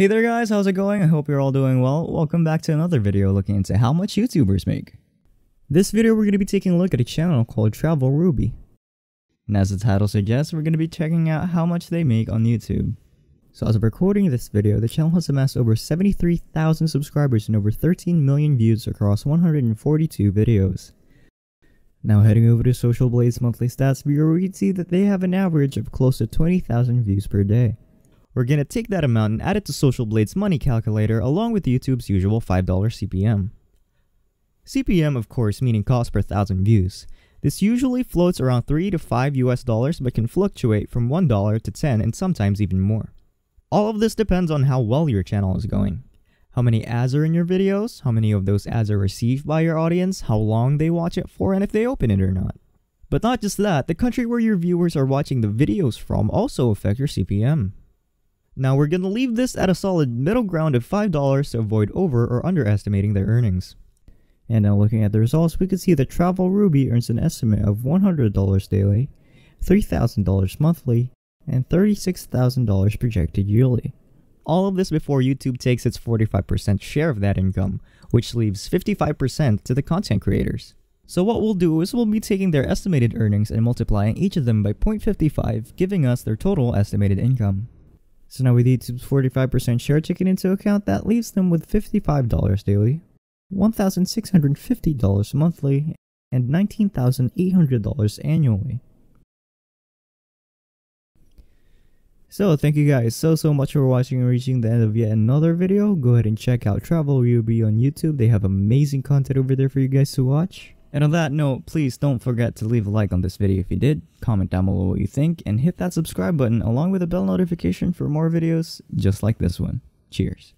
Hey there guys, how's it going? I hope you're all doing well. Welcome back to another video looking into how much YouTubers make. This video we're going to be taking a look at a channel called Travel Ruby. And as the title suggests, we're going to be checking out how much they make on YouTube. So as of recording this video, the channel has amassed over 73,000 subscribers and over 13 million views across 142 videos. Now heading over to Social Blade's monthly stats viewer, we can see that they have an average of close to 20,000 views per day. We're gonna take that amount and add it to Social Blade's money calculator along with YouTube's usual $5 CPM. CPM of course meaning cost per thousand views. This usually floats around 3 to 5 US dollars but can fluctuate from $1 to 10 and sometimes even more. All of this depends on how well your channel is going. How many ads are in your videos, how many of those ads are received by your audience, how long they watch it for, and if they open it or not. But not just that, the country where your viewers are watching the videos from also affect your CPM. Now we're gonna leave this at a solid middle ground of $5 to avoid over or underestimating their earnings. And now looking at the results, we can see that Travel Ruby earns an estimate of $100 daily, $3,000 monthly, and $36,000 projected yearly. All of this before YouTube takes its 45% share of that income, which leaves 55% to the content creators. So what we'll do is we'll be taking their estimated earnings and multiplying each of them by 0.55, giving us their total estimated income. So now with YouTube's 45% share taken into account, that leaves them with $55 daily, $1,650 monthly, and $19,800 annually. So thank you guys so so much for watching and reaching the end of yet another video. Go ahead and check out Travel Ruby on YouTube. They have amazing content over there for you guys to watch. And on that note, please don't forget to leave a like on this video if you did, comment down below what you think, and hit that subscribe button along with a bell notification for more videos just like this one. Cheers.